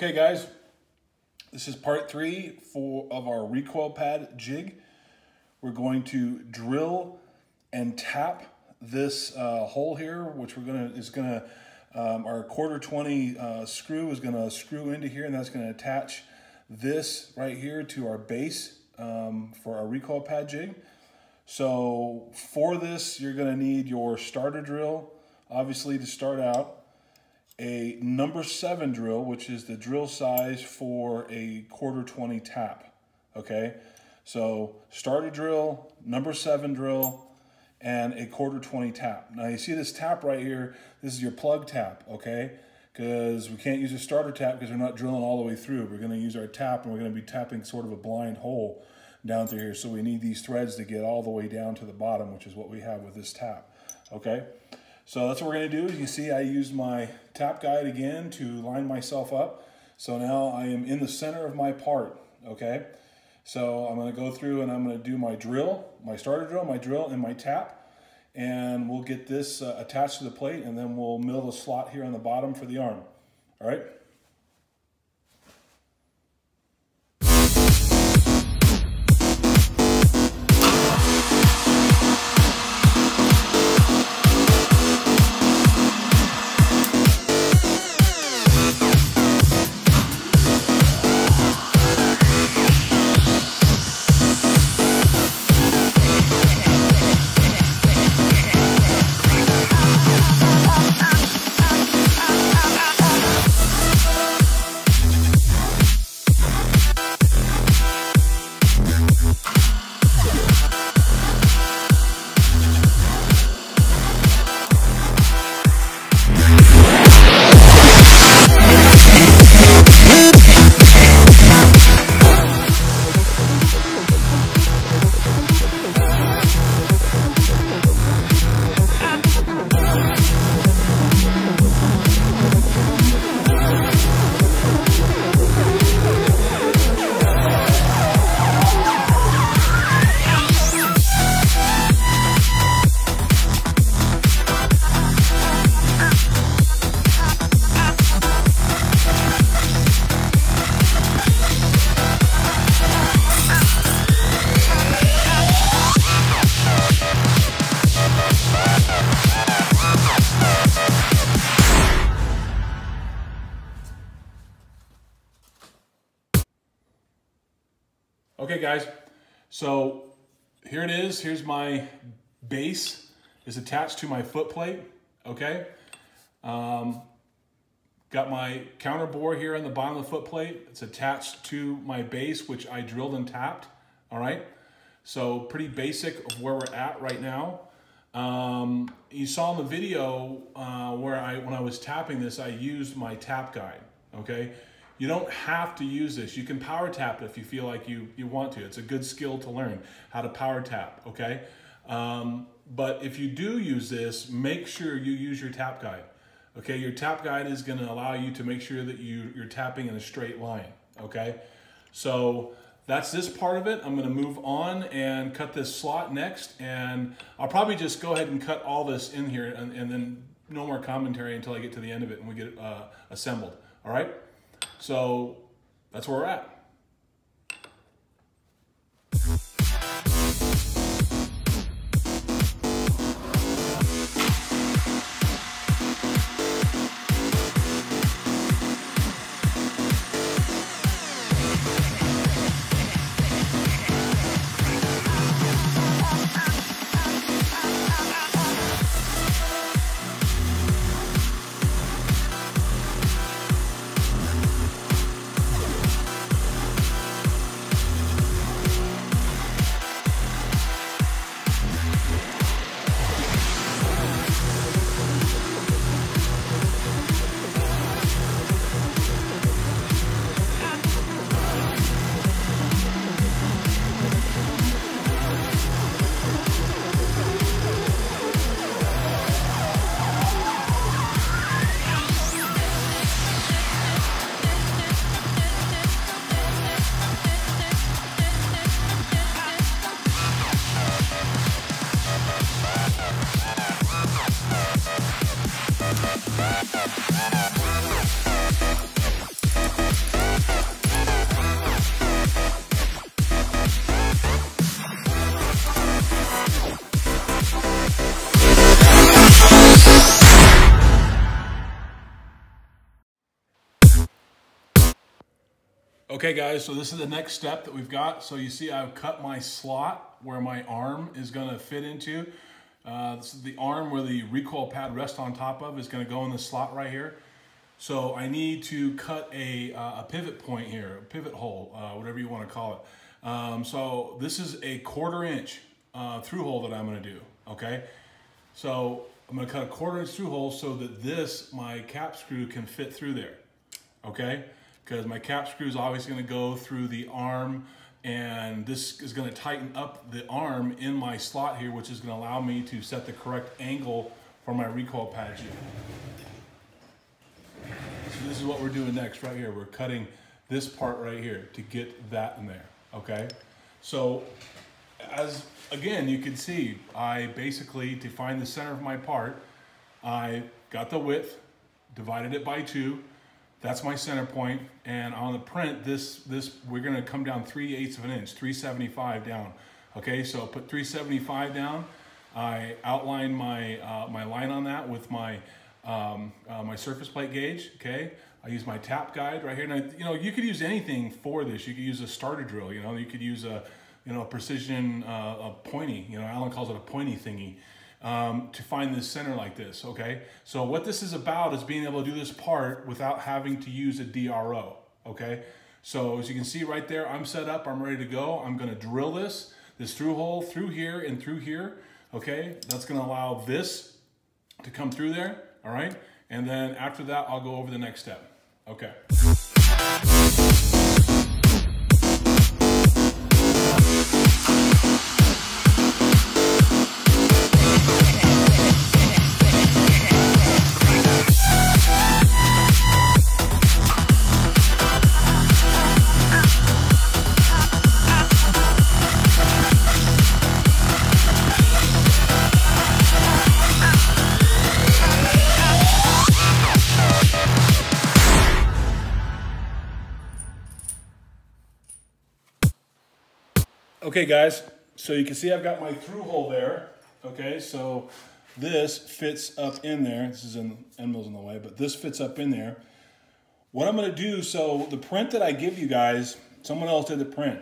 Okay, guys, this is part three for of our recoil pad jig. We're going to drill and tap this uh, hole here, which we're gonna is gonna um, our quarter 20 uh, screw is gonna screw into here, and that's gonna attach this right here to our base um, for our recoil pad jig. So for this, you're gonna need your starter drill, obviously to start out a number seven drill, which is the drill size for a quarter 20 tap, okay? So starter drill, number seven drill, and a quarter 20 tap. Now you see this tap right here, this is your plug tap, okay? Because we can't use a starter tap because we're not drilling all the way through. We're gonna use our tap and we're gonna be tapping sort of a blind hole down through here. So we need these threads to get all the way down to the bottom, which is what we have with this tap, okay? So that's what we're gonna do. You see I used my tap guide again to line myself up. So now I am in the center of my part, okay? So I'm gonna go through and I'm gonna do my drill, my starter drill, my drill, and my tap. And we'll get this uh, attached to the plate and then we'll mill the slot here on the bottom for the arm, all right? So here it is. Here's my base is attached to my foot plate, okay? Um, got my counter bore here on the bottom of the foot plate. It's attached to my base, which I drilled and tapped, all right? So pretty basic of where we're at right now. Um, you saw in the video uh, where I, when I was tapping this, I used my tap guide, okay? You don't have to use this. You can power tap if you feel like you, you want to. It's a good skill to learn how to power tap, okay? Um, but if you do use this, make sure you use your tap guide. Okay, your tap guide is gonna allow you to make sure that you, you're tapping in a straight line, okay? So that's this part of it. I'm gonna move on and cut this slot next, and I'll probably just go ahead and cut all this in here and, and then no more commentary until I get to the end of it and we get uh, assembled, all right? So that's where we're at. Okay guys, so this is the next step that we've got. So you see I've cut my slot where my arm is gonna fit into. Uh, this is the arm where the recoil pad rests on top of is gonna go in the slot right here. So I need to cut a, uh, a pivot point here, a pivot hole, uh, whatever you wanna call it. Um, so this is a quarter inch uh, through hole that I'm gonna do, okay? So I'm gonna cut a quarter inch through hole so that this, my cap screw can fit through there, okay? Because my cap screw is going to go through the arm and this is going to tighten up the arm in my slot here which is going to allow me to set the correct angle for my recoil pad. So this is what we're doing next right here. We're cutting this part right here to get that in there, okay? So as again, you can see, I basically, to find the center of my part, I got the width, divided it by two, that's my center point. And on the print, this, this we're gonna come down 3 eighths of an inch, 375 down. Okay, so put 375 down. I outline my, uh, my line on that with my, um, uh, my surface plate gauge, okay? I use my tap guide right here. Now, you know, you could use anything for this. You could use a starter drill, you know, you could use a, you know, a precision, uh, a pointy, you know, Alan calls it a pointy thingy um, to find this center like this, okay? So what this is about is being able to do this part without having to use a DRO, okay? So as you can see right there, I'm set up, I'm ready to go. I'm gonna drill this, this through hole through here and through here, okay? That's gonna allow this to come through there, all right? And then after that, I'll go over the next step, okay? Okay guys, so you can see I've got my through hole there. Okay, so this fits up in there. This is in end mill's in the way, but this fits up in there. What I'm gonna do, so the print that I give you guys, someone else did the print.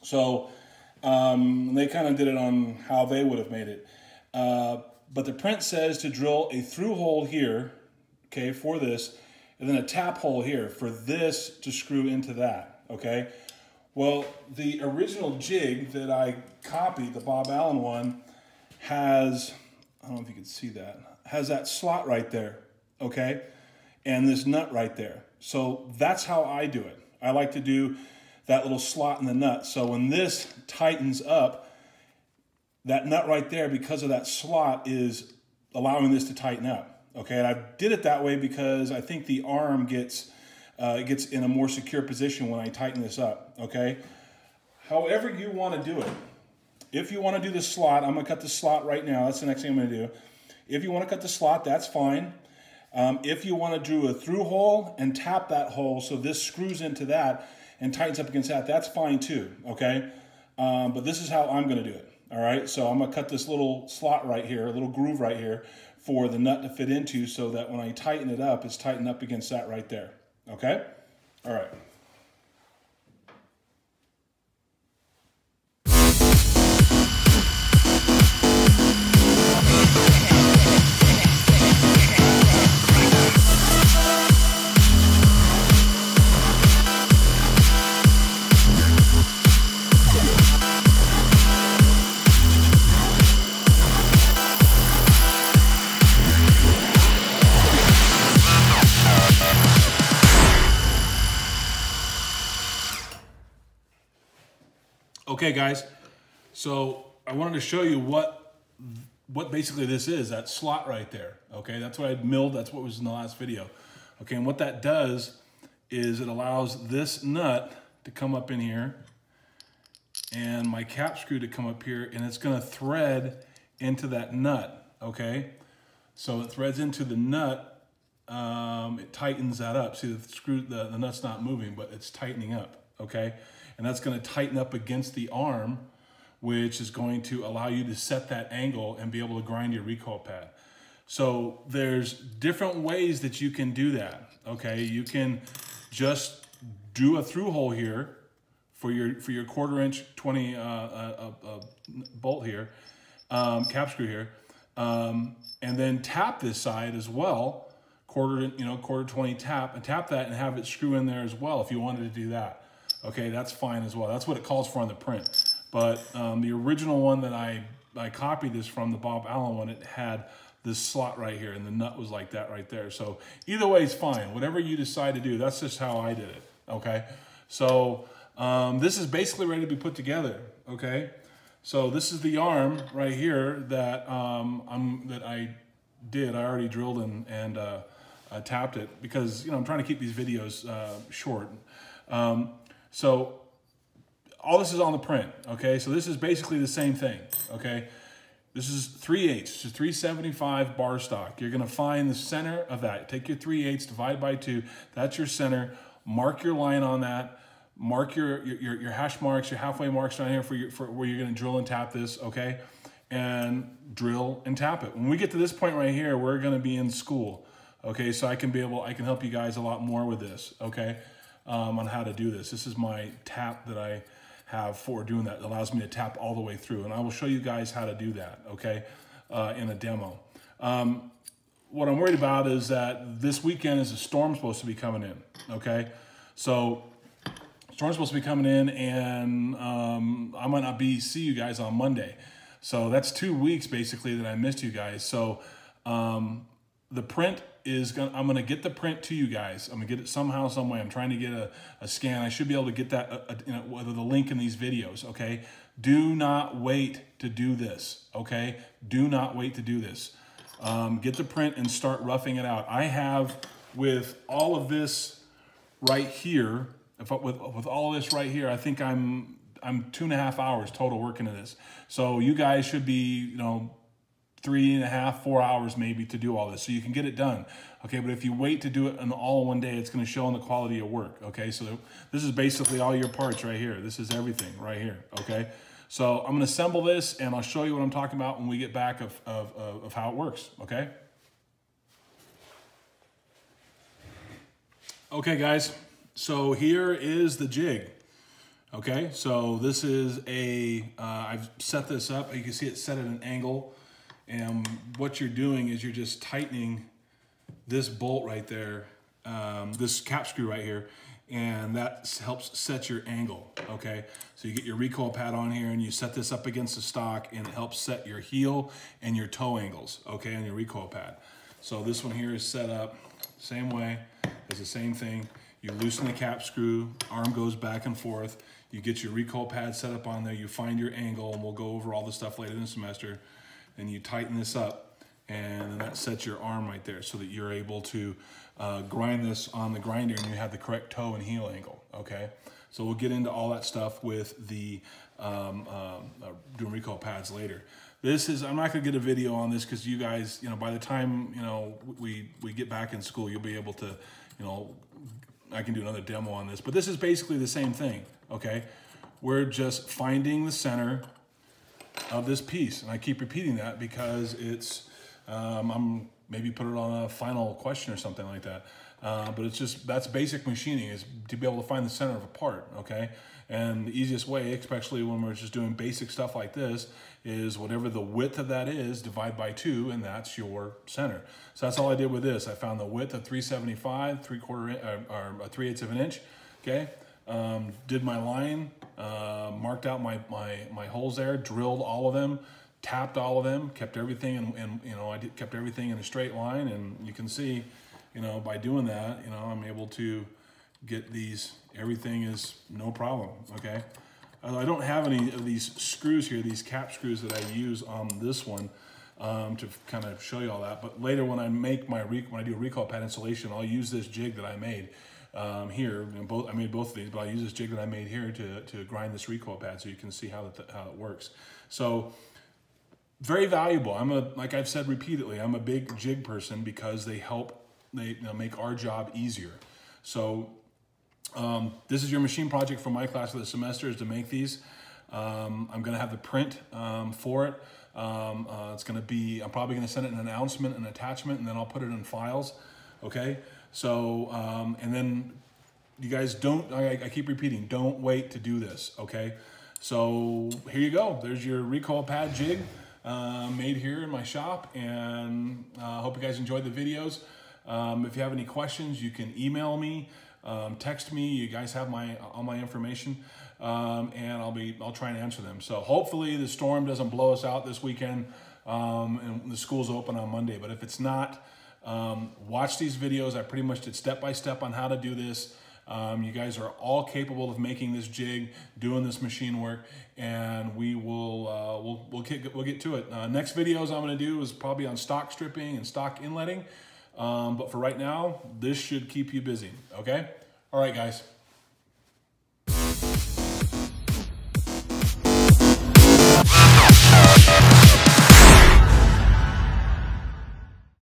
So um, they kind of did it on how they would have made it. Uh, but the print says to drill a through hole here, okay, for this, and then a tap hole here for this to screw into that, okay? Well, the original jig that I copied, the Bob Allen one, has, I don't know if you can see that, has that slot right there, okay? And this nut right there. So that's how I do it. I like to do that little slot in the nut. So when this tightens up, that nut right there, because of that slot, is allowing this to tighten up. Okay, and I did it that way because I think the arm gets uh, it gets in a more secure position when I tighten this up, okay? However you want to do it. If you want to do the slot, I'm going to cut the slot right now. That's the next thing I'm going to do. If you want to cut the slot, that's fine. Um, if you want to do a through hole and tap that hole so this screws into that and tightens up against that, that's fine too, okay? Um, but this is how I'm going to do it, all right? So I'm going to cut this little slot right here, a little groove right here for the nut to fit into so that when I tighten it up, it's tightened up against that right there. Okay? All right. Okay, guys, so I wanted to show you what what basically this is, that slot right there. Okay, that's what I milled, that's what was in the last video. Okay, and what that does is it allows this nut to come up in here and my cap screw to come up here and it's gonna thread into that nut, okay? So it threads into the nut, um, it tightens that up. See the screw, the, the nut's not moving, but it's tightening up, okay? and that's going to tighten up against the arm, which is going to allow you to set that angle and be able to grind your recoil pad. So there's different ways that you can do that. Okay, you can just do a through hole here for your for your quarter inch 20 uh, uh, uh, uh, bolt here, um, cap screw here, um, and then tap this side as well, quarter you know quarter 20 tap and tap that and have it screw in there as well if you wanted to do that. Okay, that's fine as well. That's what it calls for on the print. But um, the original one that I I copied this from the Bob Allen one, it had this slot right here and the nut was like that right there. So either way is fine. Whatever you decide to do, that's just how I did it. Okay. So um, this is basically ready to be put together. Okay. So this is the arm right here that um, I'm that I did. I already drilled and and uh, I tapped it because you know I'm trying to keep these videos uh, short. Um, so all this is on the print. Okay. So this is basically the same thing. Okay. This is 3 eighths, so 375 bar stock. You're gonna find the center of that. Take your 3 eighths, divide by two, that's your center. Mark your line on that. Mark your, your, your hash marks, your halfway marks down here for, your, for where you're gonna drill and tap this, okay? And drill and tap it. When we get to this point right here, we're gonna be in school, okay? So I can be able, I can help you guys a lot more with this, okay? Um, on how to do this. This is my tap that I, have for doing that. It allows me to tap all the way through. And I will show you guys how to do that, okay, uh, in a demo. Um, what I'm worried about is that this weekend is a storm supposed to be coming in, okay? So storm's supposed to be coming in and um, I might not be see you guys on Monday. So that's two weeks basically that I missed you guys. So um, the print is gonna I'm gonna get the print to you guys. I'm gonna get it somehow, some way. I'm trying to get a, a scan. I should be able to get that, a, a, you know, whether the link in these videos. Okay. Do not wait to do this. Okay. Do not wait to do this. Um, get the print and start roughing it out. I have with all of this right here. If I, with with all of this right here, I think I'm I'm two and a half hours total working in this. So you guys should be you know three and a half, four hours maybe to do all this. So you can get it done. Okay, but if you wait to do it in all one day, it's gonna show in the quality of work. Okay, so this is basically all your parts right here. This is everything right here, okay? So I'm gonna assemble this and I'll show you what I'm talking about when we get back of, of, of, of how it works, okay? Okay guys, so here is the jig. Okay, so this is a. have uh, set this up. You can see it set at an angle. And what you're doing is you're just tightening this bolt right there, um, this cap screw right here, and that helps set your angle, okay? So you get your recoil pad on here and you set this up against the stock and it helps set your heel and your toe angles, okay, on your recoil pad. So this one here is set up same way, it's the same thing. You loosen the cap screw, arm goes back and forth, you get your recoil pad set up on there, you find your angle, and we'll go over all the stuff later in the semester and you tighten this up and then that sets your arm right there so that you're able to uh, grind this on the grinder and you have the correct toe and heel angle, okay? So we'll get into all that stuff with the um, um, uh, doing recoil pads later. This is, I'm not gonna get a video on this because you guys, you know, by the time, you know, we, we get back in school, you'll be able to, you know, I can do another demo on this, but this is basically the same thing, okay? We're just finding the center of this piece. And I keep repeating that because it's, um, I'm maybe put it on a final question or something like that. Uh, but it's just, that's basic machining is to be able to find the center of a part, okay? And the easiest way, especially when we're just doing basic stuff like this, is whatever the width of that is, divide by two, and that's your center. So that's all I did with this. I found the width of 375, three quarter, uh, or three eighths of an inch, okay? Um, did my line, uh, marked out my, my, my holes there, drilled all of them, tapped all of them, kept everything in, in you know, I did, kept everything in a straight line. And you can see, you know, by doing that, you know, I'm able to get these, everything is no problem, okay? Uh, I don't have any of these screws here, these cap screws that I use on this one um, to kind of show you all that. But later when I make my, when I do a recoil pad installation, I'll use this jig that I made um, here. Both I made both of these, but I use this jig that I made here to, to grind this recoil pad so you can see how, that, how it works. So very valuable. I'm a, like I've said repeatedly, I'm a big jig person because they help they make our job easier. So um, this is your machine project for my class for the semester is to make these. Um, I'm gonna have the print um, for it. Um, uh, it's gonna be, I'm probably gonna send it an announcement, an attachment, and then I'll put it in files, okay? So, um, and then you guys don't, I, I keep repeating, don't wait to do this, okay? So here you go. There's your recoil pad jig uh, made here in my shop, and I uh, hope you guys enjoyed the videos. Um, if you have any questions, you can email me, um, text me. You guys have my all my information, um, and I'll be I'll try and answer them. So hopefully the storm doesn't blow us out this weekend, um, and the school's open on Monday. But if it's not, um, watch these videos. I pretty much did step by step on how to do this. Um, you guys are all capable of making this jig, doing this machine work, and we will uh, we'll we'll get we'll get to it. Uh, next videos I'm going to do is probably on stock stripping and stock inletting. Um, but for right now, this should keep you busy. Okay. All right, guys.